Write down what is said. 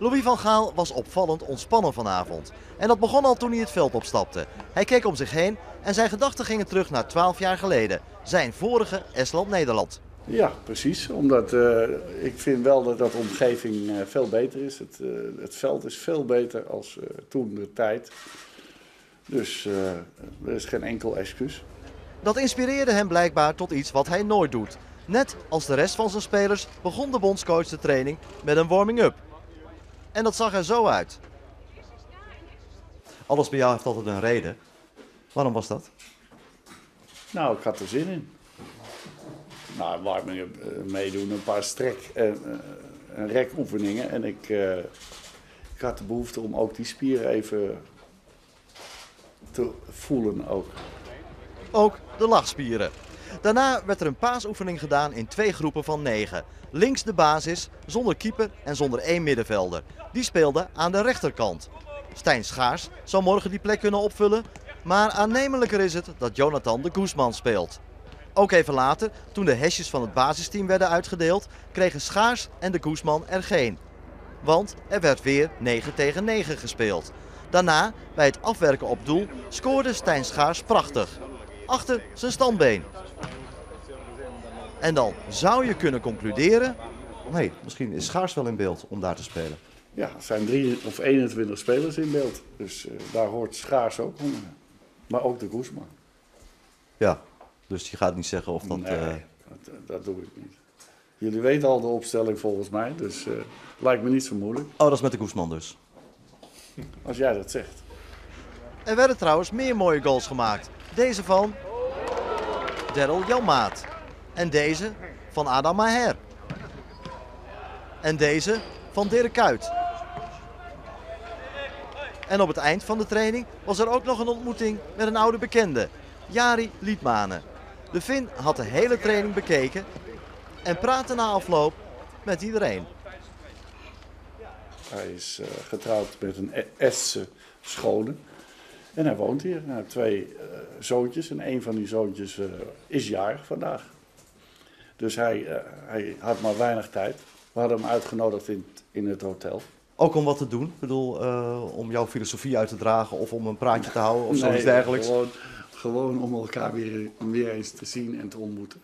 Louis van Gaal was opvallend ontspannen vanavond. En dat begon al toen hij het veld opstapte. Hij keek om zich heen en zijn gedachten gingen terug naar 12 jaar geleden. Zijn vorige Estland-Nederland. Ja, precies. Omdat uh, ik vind wel dat dat omgeving uh, veel beter is. Het, uh, het, veld is veel beter als toen de tijd. Dus er is geen enkel excuus. Dat inspireerde hem blijkbaar tot iets wat hij nooit doet. Net als de rest van zijn spelers begon de bondscoach de training met een warming-up. En dat zag er zo uit. Alles bij jou heeft altijd een reden. Waarom was dat? Nou, ik had er zin in. Nou, warming-up meedoen, een paar strek- en, en rekoefeningen. En ik, uh, ik had de behoefte om ook die spieren even te voelen ook. Ook de lachspieren. Daarna werd er een paasoefening gedaan in twee groepen van negen. Links de basis, zonder keeper en zonder één middenvelder. Die speelde aan de rechterkant. Stijn Schaars zou morgen die plek kunnen opvullen, maar aannemelijker is het dat Jonathan de Guzman speelt. Ook even later, toen de hesjes van het basisteam werden uitgedeeld, kregen Schaars en de Guzman er geen. Want er werd weer 9 tegen 9 gespeeld. Daarna, bij het afwerken op doel, scoorde Stijn Schaars prachtig. Achter zijn standbeen. En dan zou je kunnen concluderen... Nee, misschien is Schaars wel in beeld om daar te spelen. Ja, er zijn drie of 21 spelers in beeld. Dus uh, daar hoort Schaars ook onder. Maar ook de Guzman. Ja, dus je gaat niet zeggen of dat... Nee, uh... dat, dat, doe ik niet. Jullie weten al de opstelling volgens mij, dus uh, lijkt me niet zo moeilijk. Oh, dat is met de Guzman dus? Als jij dat zegt. Er werden trouwens meer mooie goals gemaakt. Deze van Daryl Janmaat. En deze van Adam Maher. En deze van Dirk Kuyt. En op het eind van de training was er ook nog een ontmoeting met een oude bekende, Jari Liedmanen. De Fin had de hele training bekeken en praatte na afloop met iedereen. Hij is uh, getrouwd met een Estse schone. En hij woont hier. Hij heeft twee uh, zoontjes en een van die zoontjes uh, is jarig vandaag. Dus hij, hij had maar weinig tijd. We hadden hem uitgenodigd in, in het hotel. Ook om wat te doen? Ik bedoel, uh, om jouw filosofie uit te dragen of om een praatje te houden of nee, zoiets dergelijks? Gewoon, gewoon om elkaar weer, weer eens te zien en te ontmoeten.